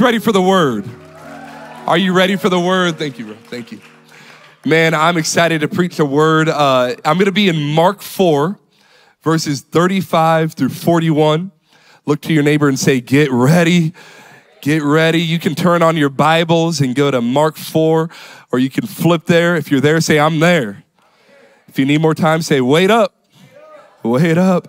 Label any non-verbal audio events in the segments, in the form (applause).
ready for the word? Are you ready for the word? Thank you, bro. Thank you. Man, I'm excited to preach the word. Uh, I'm going to be in Mark 4, verses 35 through 41. Look to your neighbor and say, Get ready. Get ready. You can turn on your Bibles and go to Mark 4, or you can flip there. If you're there, say, I'm there. If you need more time, say, Wait up. Wait up.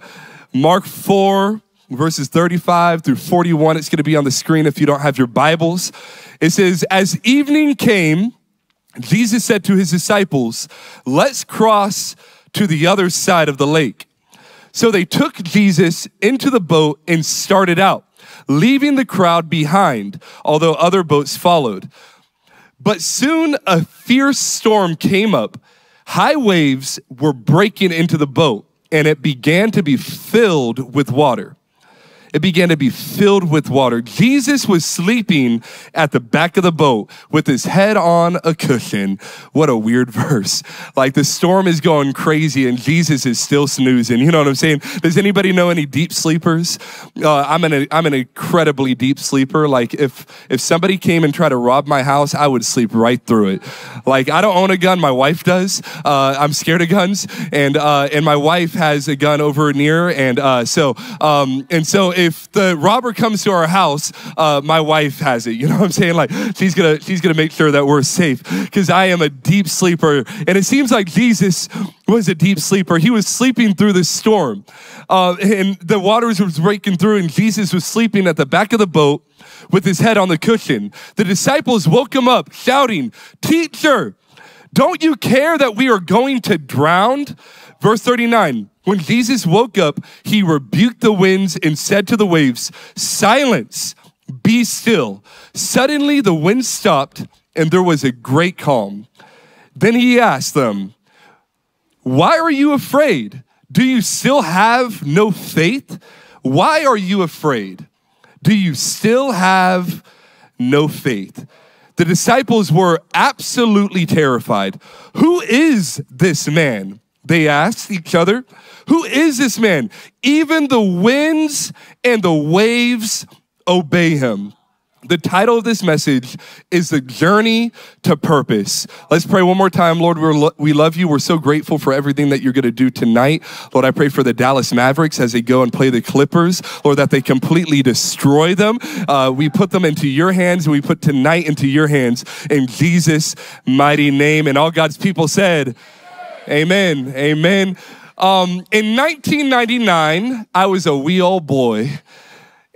Mark 4, verses 35 through 41. It's going to be on the screen if you don't have your Bibles. It says, As evening came, Jesus said to his disciples, Let's cross to the other side of the lake. So they took Jesus into the boat and started out, leaving the crowd behind, although other boats followed. But soon a fierce storm came up. High waves were breaking into the boat, and it began to be filled with water it began to be filled with water. Jesus was sleeping at the back of the boat with his head on a cushion. What a weird (laughs) verse. Like the storm is going crazy and Jesus is still snoozing. You know what I'm saying? Does anybody know any deep sleepers? Uh, I'm an I'm an incredibly deep sleeper. Like if if somebody came and tried to rob my house, I would sleep right through it. Like I don't own a gun, my wife does. Uh, I'm scared of guns, and uh, and my wife has a gun over near, and uh, so um, and so if the robber comes to our house, uh, my wife has it. You know what I'm saying? Like she's gonna she's gonna make sure that we're safe because I am a deep sleeper, and it seems like Jesus was a deep sleeper. He was sleeping through the storm, uh, and the waters was breaking through, and Jesus was sleeping at the back of the boat with his head on the cushion. The disciples woke him up, shouting, "Teacher!" Don't you care that we are going to drown? Verse 39 When Jesus woke up, he rebuked the winds and said to the waves, Silence, be still. Suddenly the wind stopped and there was a great calm. Then he asked them, Why are you afraid? Do you still have no faith? Why are you afraid? Do you still have no faith? The disciples were absolutely terrified. Who is this man? They asked each other, Who is this man? Even the winds and the waves obey him. The title of this message is The Journey to Purpose. Let's pray one more time. Lord, we're lo- we love you. We're so grateful for everything that you're going to do tonight. Lord, I pray for the Dallas Mavericks as they go and play the Clippers. Lord, that they completely destroy them. Uh, we put them into your hands and we put tonight into your hands in Jesus' mighty name. And all God's people said, Amen. Amen. Um, in 1999, I was a wee old boy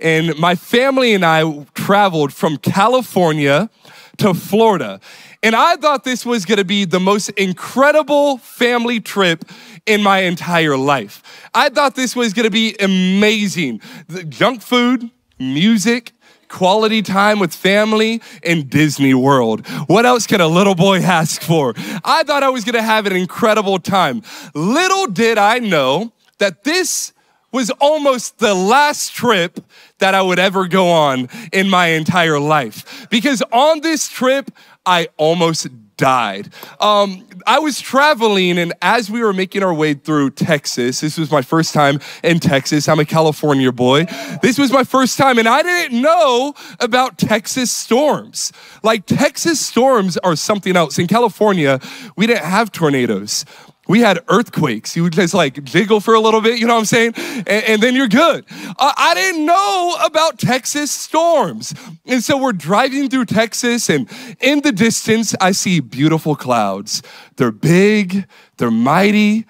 and my family and I traveled from California to Florida. And I thought this was gonna be the most incredible family trip in my entire life. I thought this was gonna be amazing. The junk food, music, quality time with family in Disney World. What else can a little boy (laughs) ask for? I thought I was gonna have an incredible time. Little did I know that this was almost the last trip that I would ever go on in my entire life. Because on this trip, I almost died. Um, I was traveling, and as we were making our way through Texas, this was my first time in Texas. I'm a California boy. This was my first time, and I didn't know about Texas storms. Like, Texas storms are something else. In California, we didn't have tornadoes. We had earthquakes. You would just like jiggle for a little bit, you know what I'm saying? And, and then you're good. I didn't know about Texas storms. And so we're driving through Texas, and in the distance, I see beautiful clouds. They're big, they're mighty.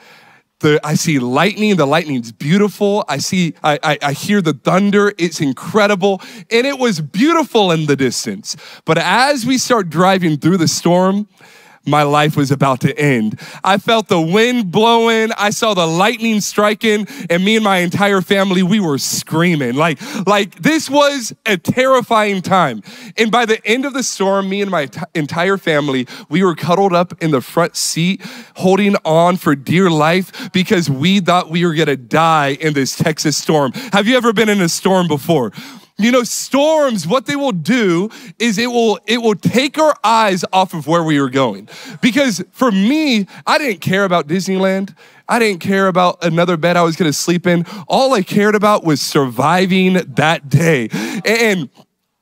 I see lightning. The lightning's beautiful. I see, I, I, I hear the thunder. It's incredible. And it was beautiful in the distance. But as we start driving through the storm, my life was about to end. I felt the wind blowing. I saw the lightning striking and me and my entire family, we were screaming. Like, like this was a terrifying time. And by the end of the storm, me and my entire family, we were cuddled up in the front seat, holding on for dear life because we thought we were to die in this Texas storm. Have you ever been in a storm before? You know, storms, what they will do is it will it will take our eyes off of where we were going. Because for me, I didn't care about Disneyland. I didn't care about another bed I was gonna sleep in. All I cared about was surviving that day. And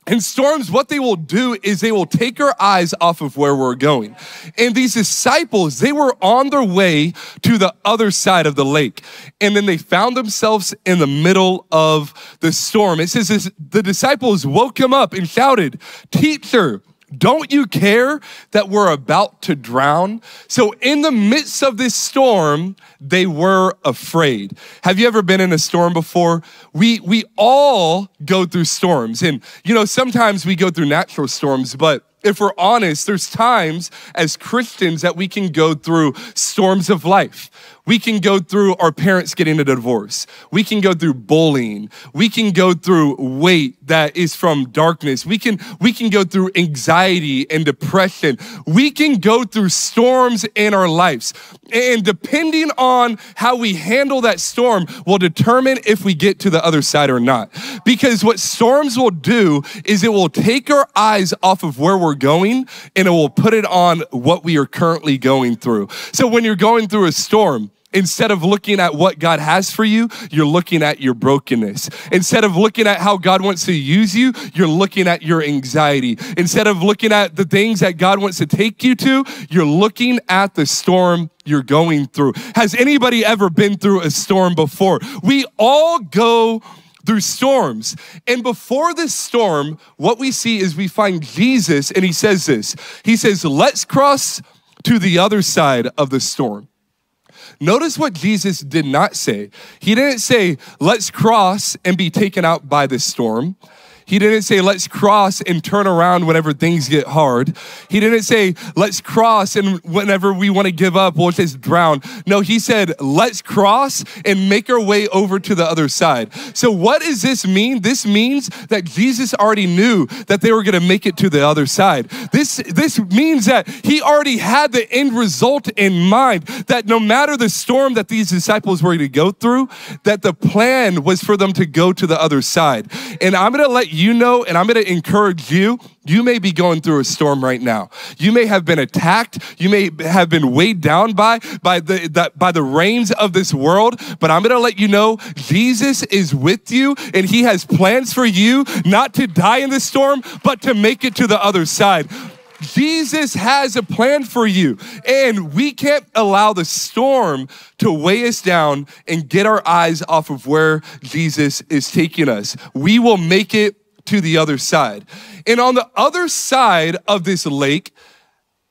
And storms, what they will do is they will take our eyes off of where we're going. And these disciples, they were on their way to the other side of the lake. And then they found themselves in the middle of the storm. It says this, the disciples woke him up and shouted, Teacher, don't you care that we're about to drown? So, in the midst of this storm, they were afraid. Have you ever been in a storm before? We, we all go through storms. And, you know, sometimes we go through natural storms, but if we're honest, there's times as Christians that we can go through storms of life. We can go through our parents getting a divorce. We can go through bullying. We can go through weight that is from darkness. We can, we can go through anxiety and depression. We can go through storms in our lives. And depending on how we handle that storm will determine if we get to the other side or not. Because what storms will do is it will take our eyes off of where we're going and it will put it on what we are currently going through. So when you're going through a storm, Instead of looking at what God has for you, you're looking at your brokenness. Instead of looking at how God wants to use you, you're looking at your anxiety. Instead of looking at the things that God wants to take you to, you're looking at the storm you're going through. Has anybody ever been through a storm before? We all go through storms. And before this storm, what we see is we find Jesus, and he says this He says, Let's cross to the other side of the storm. Notice what Jesus did not say. He didn't say, let's cross and be taken out by the storm. He didn't say, let's cross and turn around whenever things get hard. He didn't say, let's cross and whenever we want to give up, we'll just drown. No, he said, let's cross and make our way over to the other side. So, what does this mean? This means that Jesus already knew that they were going to make it to the other side. This, this means that he already had the end result in mind, that no matter the storm that these disciples were going to go through, that the plan was for them to go to the other side. And I'm going to let you know, and I'm going to encourage you, you may be going through a storm right now. You may have been attacked. You may have been weighed down by, by, the, the by the reins of this world. But I'm going to let you know Jesus is with you and he has plans for you not to die in the storm, but to make it to the other side. Jesus has a plan for you, and we can't allow the storm to weigh us down and get our eyes off of where Jesus is taking us. We will make it to the other side. And on the other side of this lake,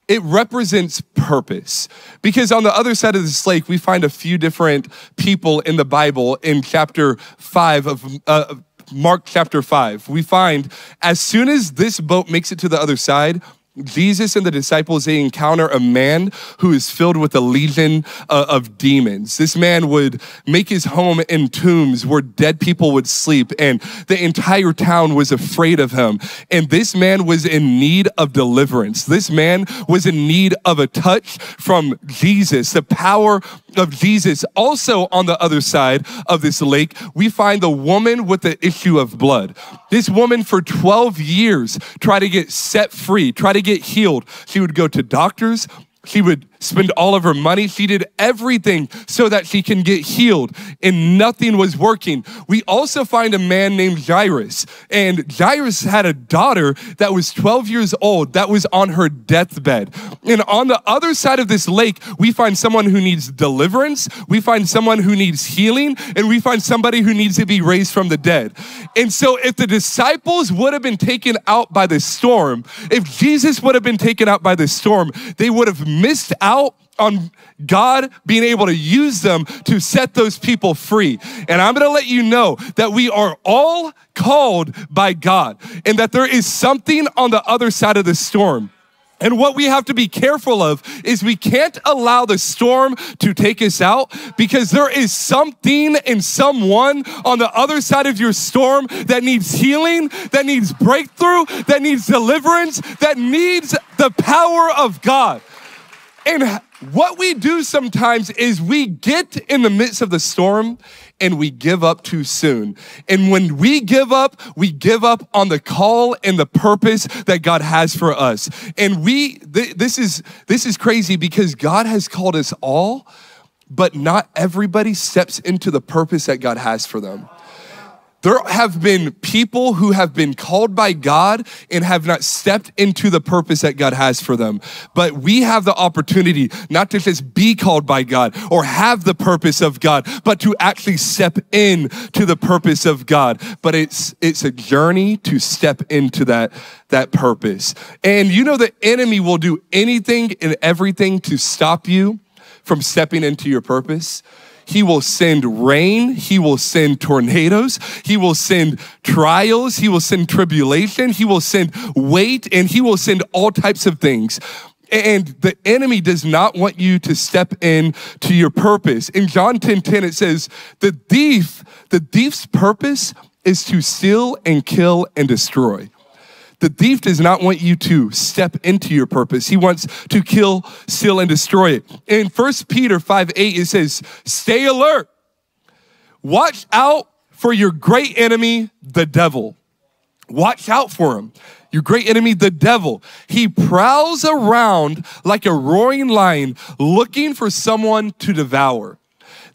it represents purpose. Because on the other side of this lake, we find a few different people in the Bible in chapter 5 of uh, Mark chapter 5. We find as soon as this boat makes it to the other side, Jesus and the disciples, they encounter a man who is filled with a legion uh, of demons. This man would make his home in tombs where dead people would sleep, and the entire town was afraid of him. And this man was in need of deliverance. This man was in need of a touch from Jesus, the power of Jesus. Also, on the other side of this lake, we find the woman with the issue of blood. This woman, for 12 years, tried to get set free, tried to get healed. She would go to doctors, she would spend all of her money. She did everything so that she can get healed, and nothing was working. We also find a man named Jairus, and Jairus had a daughter that was 12 years old that was on her deathbed. And on the other side of this lake, we find someone who needs deliverance, we find someone who needs healing, and we find somebody who needs to be raised from the dead. And so, if the disciples would have been taken out by the storm, if Jesus would have been taken out by the storm, they would have missed out out on God being able to use them to set those people free. And I'm to let you know that we are all called by God and that there is something on the other side of the storm. And what we have to be careful of is we can't allow the storm to take us out because there is something and someone on the other side of your storm that needs healing, that needs breakthrough, that needs deliverance, that needs the power of God. And what we do sometimes is we get in the midst of the storm and we give up too soon. And when we give up, we give up on the call and the purpose that God has for us. And we th- this is this is crazy because God has called us all, but not everybody steps into the purpose that God has for them. There have been people who have been called by God and have not stepped into the purpose that God has for them. But we have the opportunity not to just be called by God or have the purpose of God, but to actually step in to the purpose of God. But it's it's a journey to step into that that purpose. And you know the enemy will do anything and everything to stop you from stepping into your purpose. He will send rain. He will send tornadoes. He will send trials. He will send tribulation. He will send weight and he will send all types of things. And the enemy does not want you to step in to your purpose. In John 10 10, it says, the thief, the thief's purpose is to steal and kill and destroy. The thief does not want you to step into your purpose. He wants to kill, steal, and destroy it. In 1 Peter 5 8, it says, Stay alert. Watch out for your great enemy, the devil. Watch out for him. Your great enemy, the devil. He prowls around like a roaring lion looking for someone to devour.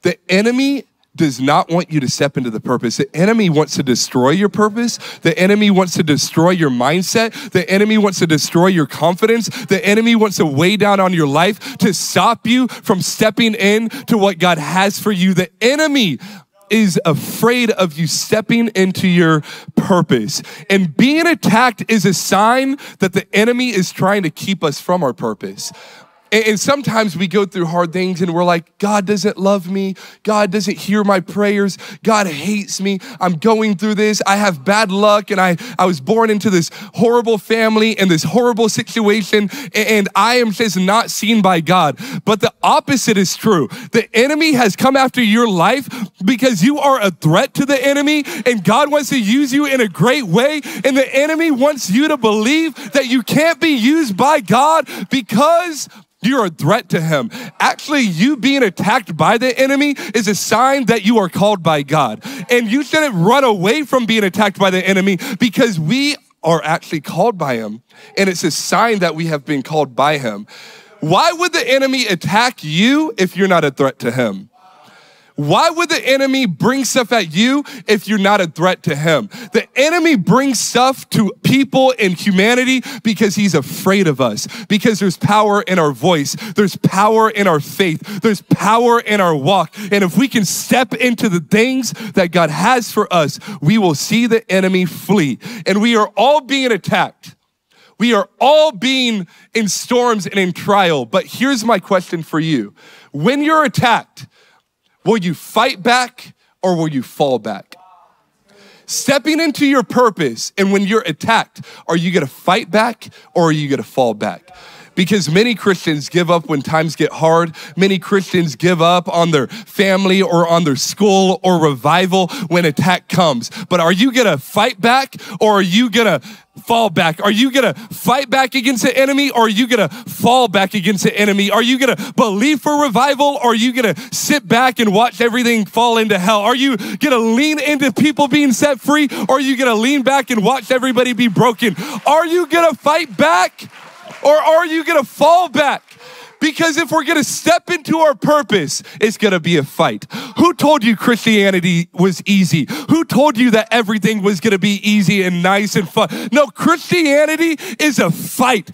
The enemy does not want you to step into the purpose. The enemy wants to destroy your purpose. The enemy wants to destroy your mindset. The enemy wants to destroy your confidence. The enemy wants to weigh down on your life to stop you from stepping in to what God has for you. The enemy is afraid of you stepping into your purpose. And being attacked is a sign that the enemy is trying to keep us from our purpose. And sometimes we go through hard things and we're like, God doesn't love me. God doesn't hear my prayers. God hates me. I'm going through this. I have bad luck and I, I was born into this horrible family and this horrible situation and I am just not seen by God. But the opposite is true. The enemy has come after your life because you are a threat to the enemy and God wants to use you in a great way. And the enemy wants you to believe that you can't be used by God because you're a threat to him. Actually, you being attacked by the enemy is a sign that you are called by God. And you shouldn't run away from being attacked by the enemy because we are actually called by him. And it's a sign that we have been called by him. Why would the enemy attack you if you're not a threat to him? Why would the enemy bring stuff at you if you're not a threat to him? The enemy brings stuff to people in humanity because he's afraid of us, because there's power in our voice, there's power in our faith, there's power in our walk. And if we can step into the things that God has for us, we will see the enemy flee. And we are all being attacked. We are all being in storms and in trial. But here's my question for you. When you're attacked, Will you fight back or will you fall back? Stepping into your purpose, and when you're attacked, are you gonna fight back or are you gonna fall back? Because many Christians give up when times get hard. Many Christians give up on their family or on their school or revival when attack comes. But are you gonna fight back or are you gonna fall back? Are you gonna fight back against the enemy or are you gonna fall back against the enemy? Are you gonna believe for revival or are you gonna sit back and watch everything fall into hell? Are you gonna lean into people being set free or are you gonna lean back and watch everybody be broken? Are you gonna fight back or are you gonna fall back? Because if we're gonna step into our purpose, it's gonna be a fight. Who told you Christianity was easy? Who told you that everything was gonna be easy and nice and fun? No, Christianity is a fight.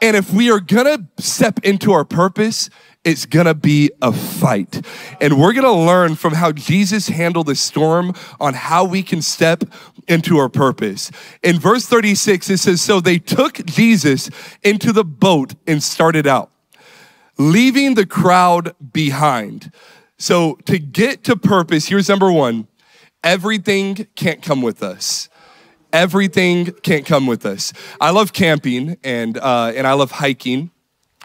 And if we are gonna step into our purpose, it's gonna be a fight. And we're gonna learn from how Jesus handled the storm on how we can step into our purpose. In verse 36, it says, So they took Jesus into the boat and started out, leaving the crowd behind. So to get to purpose, here's number one everything can't come with us everything can't come with us. I love camping and uh, and I love hiking.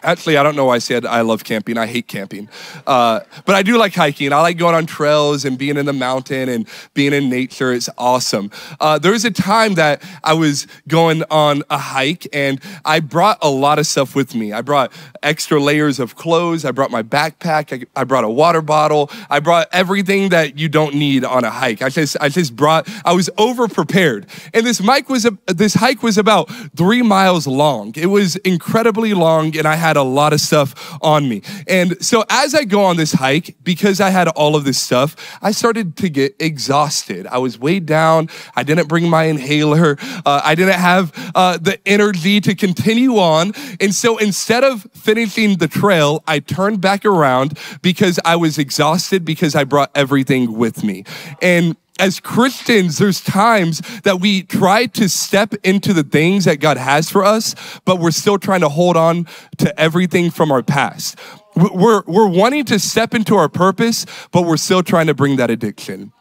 Actually, I don't know why I said I love camping. I hate camping. Uh, but I do like hiking. I like going on trails and being in the mountain and being in nature. It's awesome. Uh, there was a time that I was going on a hike and I brought a lot of stuff with me. I brought extra layers of clothes. I brought my backpack. I, I brought a water bottle. I brought everything that you don't need on a hike. I just, I just brought, I was over prepared. And this hike was, a, this hike was about three miles long. It was incredibly long and I had had a lot of stuff on me. And so as I go on this hike, because I had all of this stuff, I started to get exhausted. I was weighed down. I didn't bring my inhaler. Uh, I didn't have uh, the energy to continue on. And so instead of finishing the trail, I turned back around because I was exhausted because I brought everything with me. And as Christians, there's times that we try to step into the things that God has for us, but we're still trying to hold on to everything from our past. We're, we're wanting to step into our purpose, but we're still trying to bring that addiction.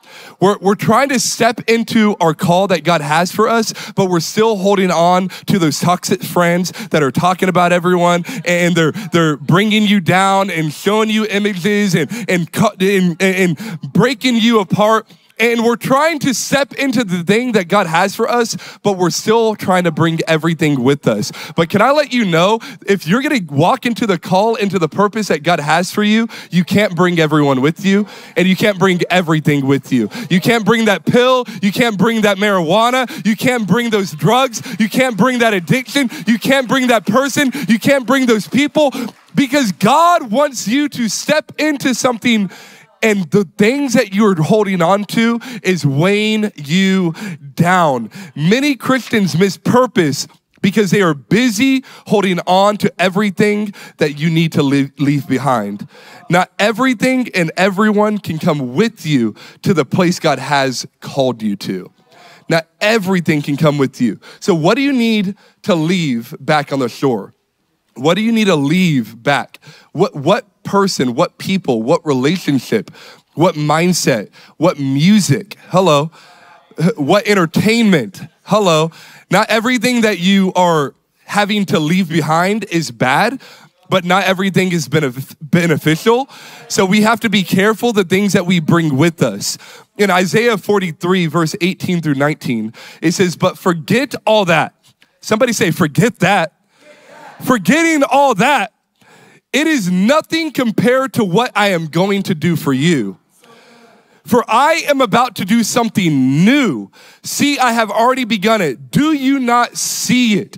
We're, we're trying to step into our call that God has for us, but we're still holding on to those toxic friends that are talking about everyone and they're, they're bringing you down and showing you images and, and, and, and breaking you apart and we're trying to step into the thing that God has for us, but we're still trying to bring everything with us. But can I let you know, if you're gonna walk into the call, into the purpose that God has for you, you can't bring everyone with you, and you can't bring everything with you. You can't bring that pill, you can't bring that marijuana, you can't bring those drugs, you can't bring that addiction, you can't bring that person, you can't bring those people, because God wants you to step into something and the things that you're holding on to is weighing you down. Many Christians miss purpose because they are busy holding on to everything that you need to leave, leave, behind. Not everything and everyone can come with you to the place God has called you to. Not everything can come with you. So, what do you need to leave back on the shore? What do you need to leave back? What, what person, what people, what relationship, what mindset, what music, hello, what entertainment, hello. Not everything that you are having to leave behind is bad, but not everything is benef- beneficial. So we have to be careful the things that we bring with us. In Isaiah 43, verse 18 through 19, it says, But forget all that. Somebody say, Forget that forgetting all that, it is nothing compared to what I am going to do for you. For I am about to do something new. See, I have already begun it. Do you not see it?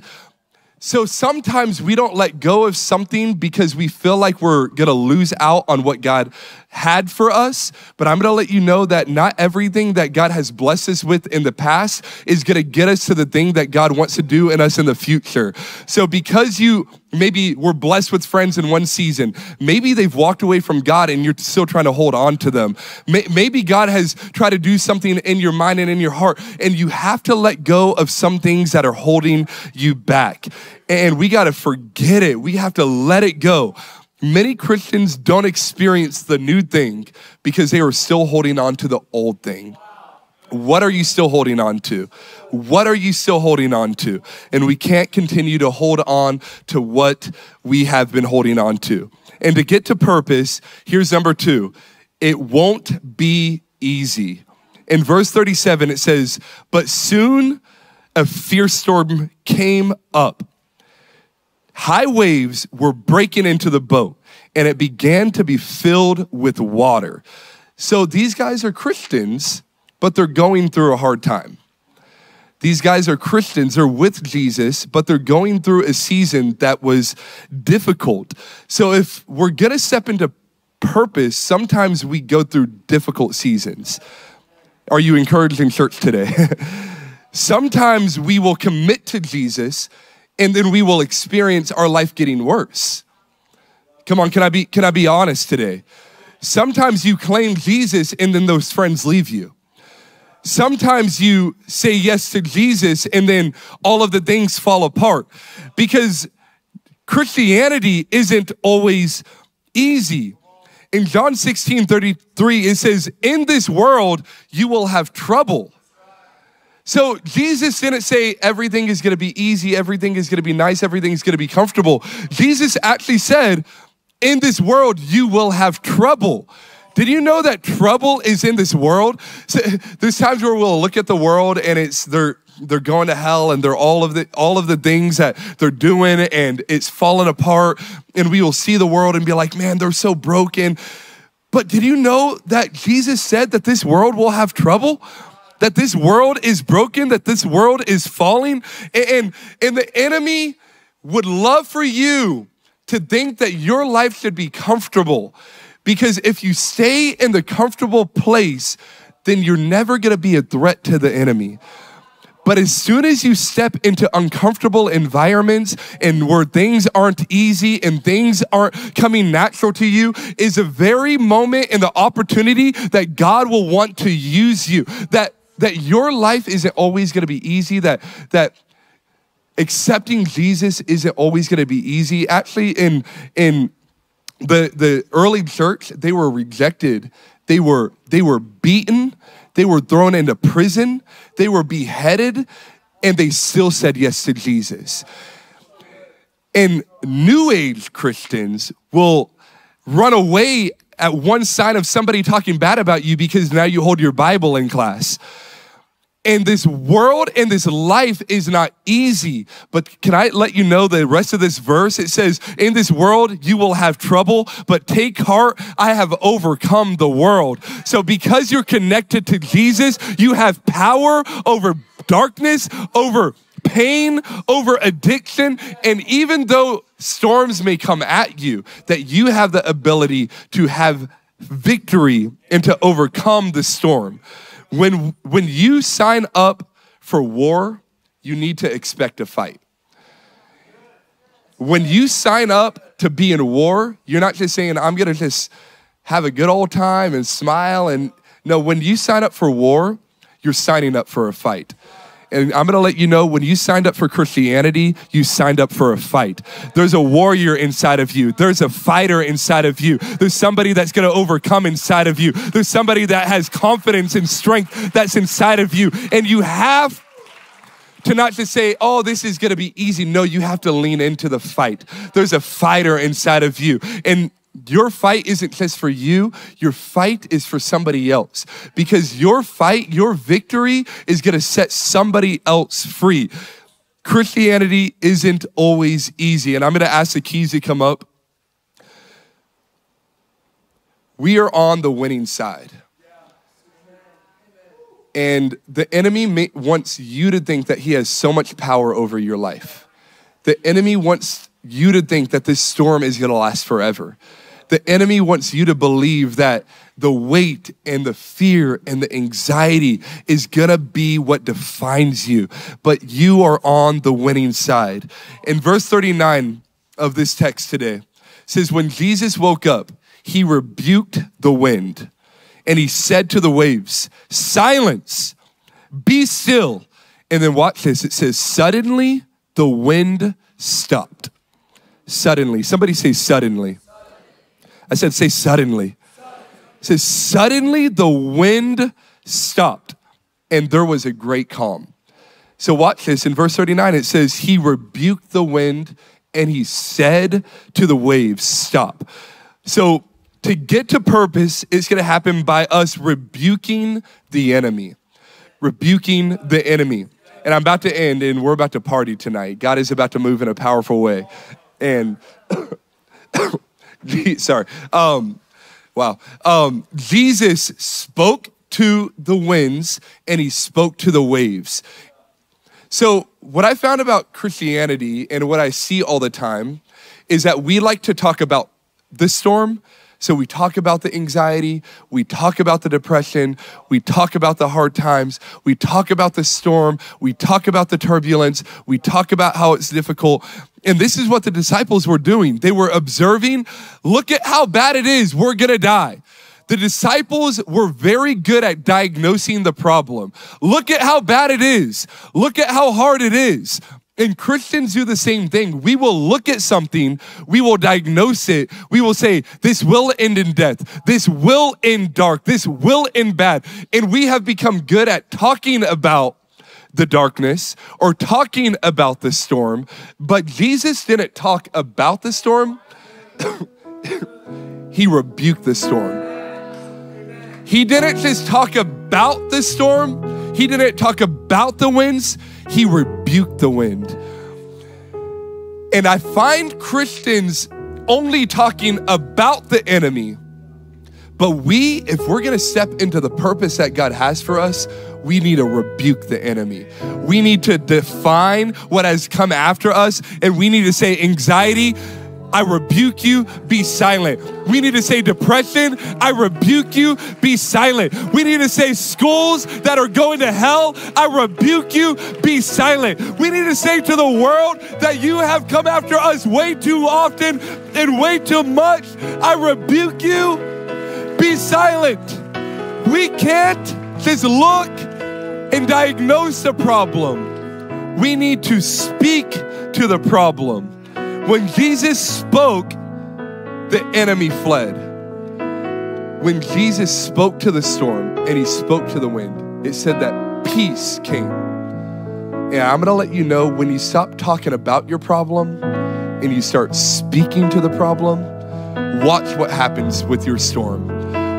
So sometimes we don't let go of something because we feel like we're gonna lose out on what God had for us. But I'm gonna let you know that not everything that God has blessed us with in the past is gonna get us to the thing that God wants to do in us in the future. So because you maybe were blessed with friends in one season, maybe they've walked away from God and you're still trying to hold on to them. Maybe God has tried to do something in your mind and in your heart, and you have to let go of some things that are holding you back. And we gotta forget it, we have to let it go. Many Christians don't experience the new thing because they are still holding on to the old thing. What are you still holding on to? What are you still holding on to? And we can't continue to hold on to what we have been holding on to. And to get to purpose, here's number two it won't be easy. In verse 37, it says, But soon a fierce storm came up high waves were breaking into the boat and it began to be filled with water. So these guys are Christians, but they're going through a hard time. These guys are Christians, they're with Jesus, but they're going through a season that was difficult. So if we're gonna step into purpose, sometimes we go through difficult seasons. Are you encouraged in church today? (laughs) sometimes we will commit to Jesus and then we will experience our life getting worse. Come on, can I be can I be honest today? Sometimes you claim Jesus and then those friends leave you. Sometimes you say yes to Jesus and then all of the things fall apart because Christianity isn't always easy. In John 16 33, it says, In this world you will have trouble. So Jesus didn't say everything is going to be easy, everything is going to be nice, everything is going to be comfortable. Jesus actually said, in this world you will have trouble. Did you know that trouble is in this world? So, (laughs) there's times where we'll look at the world and it's they're they're going to hell and they're all of the all of the things that they're doing and it's falling apart and we will see the world and be like, "Man, they're so broken." But did you know that Jesus said that this world will have trouble? That this world is broken, that this world is falling, and, and the enemy would love for you to think that your life should be comfortable. Because if you stay in the comfortable place, then you're never gonna be a threat to the enemy. But as soon as you step into uncomfortable environments and where things aren't easy and things aren't coming natural to you, is a very moment and the opportunity that God will want to use you. That that your life isn't always going to be easy. That that accepting Jesus isn't always going to be easy. Actually, in in the the early church, they were rejected. They were they were beaten they were thrown into prison, they were beheaded, and they still said yes to Jesus. And New Age Christians will run away at one side of somebody talking bad about you because now you hold your Bible in class. And this world and this life is not easy. But can I let you know the rest of this verse? It says, In this world you will have trouble, but take heart, I have overcome the world. So because you're connected to Jesus, you have power over darkness, over pain, over addiction. And even though storms may come at you, that you have the ability to have victory and to overcome the storm. When, when you sign up for war, you need to expect a fight. When you sign up to be in war, you're not just saying, I'm gonna just have a good old time and smile. And no, when you sign up for war, you're signing up for a fight. And I'm gonna let you know when you signed up for Christianity, you signed up for a fight. There's a warrior inside of you, there's a fighter inside of you, there's somebody that's gonna overcome inside of you, there's somebody that has confidence and strength that's inside of you. And you have to not just say, oh, this is gonna be easy. No, you have to lean into the fight. There's a fighter inside of you. And your fight isn't just for you, your fight is for somebody else. Because your fight, your victory is gonna set somebody else free. Christianity isn't always easy. And I'm gonna ask the keys to come up. We are on the winning side. And the enemy wants you to think that he has so much power over your life. The enemy wants you to think that this storm is gonna last forever. The enemy wants you to believe that the weight and the fear and the anxiety is gonna be what defines you, but you are on the winning side. In verse 39 of this text today, says, When Jesus woke up, he rebuked the wind and he said to the waves, Silence, be still. And then watch this it says, Suddenly the wind stopped. Suddenly. Somebody say, Suddenly. I said, say suddenly. It says, suddenly the wind stopped and there was a great calm. So watch this. In verse 39, it says, He rebuked the wind and he said to the waves, Stop. So to get to purpose, it's gonna happen by us rebuking the enemy. Rebuking the enemy. And I'm about to end and we're about to party tonight. God is about to move in a powerful way. And (coughs) (coughs) (laughs) sorry. Um, wow. Um, Jesus spoke to the winds and he spoke to the waves. So, what I found about Christianity and what I see all the time is that we like to talk about the storm, so we talk about the anxiety, we talk about the depression, we talk about the hard times, we talk about the storm, we talk about the turbulence, we talk about how it's difficult. And this is what the disciples were doing. They were observing, look at how bad it is, we're gonna die. The disciples were very good at diagnosing the problem. Look at how bad it is. Look at how hard it is. And Christians do the same thing. We will look at something, we will diagnose it, we will say, This will end in death, this will end dark, this will end bad. And we have become good at talking about the darkness or talking about the storm, but Jesus didn't talk about the storm, (coughs) he rebuked the storm. He didn't just talk about the storm, he didn't talk about the winds he rebuked the wind. And I find Christians only talking about the enemy. But we, if we're gonna step into the purpose that God has for us, we need to rebuke the enemy. We need to define what has come after us, and we need to say, anxiety, I rebuke you, be silent. We need to say depression, I rebuke you, be silent. We need to say schools that are going to hell, I rebuke you, be silent. We need to say to the world that you have come after us way too often and way too much, I rebuke you, be silent. We can't just look and diagnose the problem. We need to speak to the problem. When Jesus spoke, the enemy fled. When Jesus spoke to the storm and he spoke to the wind, it said that peace came. And I'm gonna let you know when you stop talking about your problem and you start speaking to the problem, watch what happens with your storm.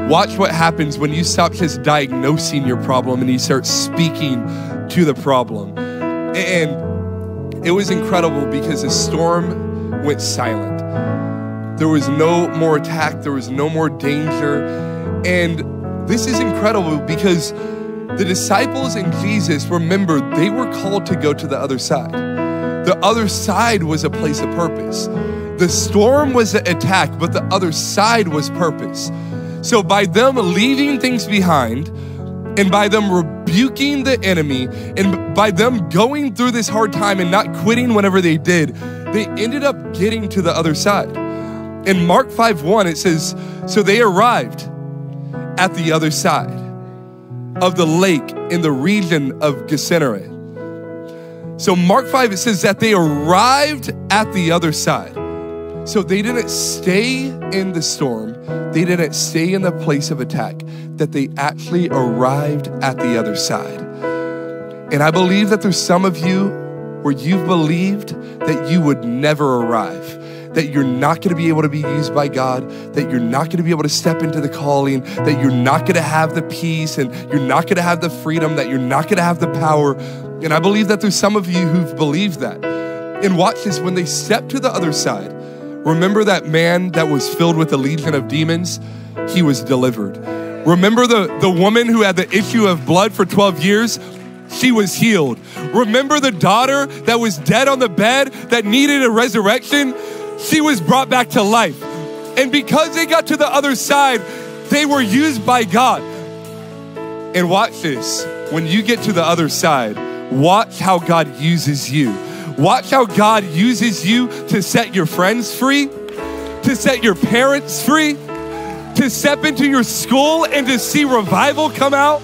Watch what happens when you stop just diagnosing your problem and you start speaking to the problem. And it was incredible because the storm went silent. There was no more attack, there was no more danger. And this is incredible because the disciples and Jesus, remember, they were called to go to the other side. The other side was a place of purpose. The storm was an attack, but the other side was purpose. So by them leaving things behind, and by them rebuking the enemy, and by them going through this hard time and not quitting whenever they did, they ended up getting to the other side. In Mark 5 1, it says, So they arrived at the other side of the lake in the region of Gennesaret. So, Mark 5, it says that they arrived at the other side. So they didn't stay in the storm, they didn't stay in the place of attack, that they actually arrived at the other side. And I believe that there's some of you where you've believed that you would never arrive. That you're not gonna be able to be used by God, that you're not gonna be able to step into the calling, that you're not gonna have the peace and you're not gonna have the freedom, that you're not gonna have the power. And I believe that there's some of you who've believed that. And watch this when they step to the other side, Remember that man that was filled with a legion of demons? He was delivered. Remember the, the woman who had the issue of blood for 12 years? She was healed. Remember the daughter that was dead on the bed that needed a resurrection? She was brought back to life. And because they got to the other side, they were used by God. And watch this when you get to the other side, watch how God uses you. Watch how God uses you to set your friends free, to set your parents free, to step into your school and to see revival come out.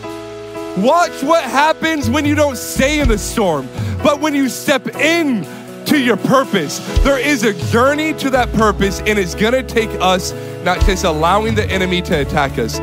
Watch what happens when you don't stay in the storm, but when you step in to your purpose. There is a journey to that purpose, and it's gonna take us not just allowing the enemy to attack us,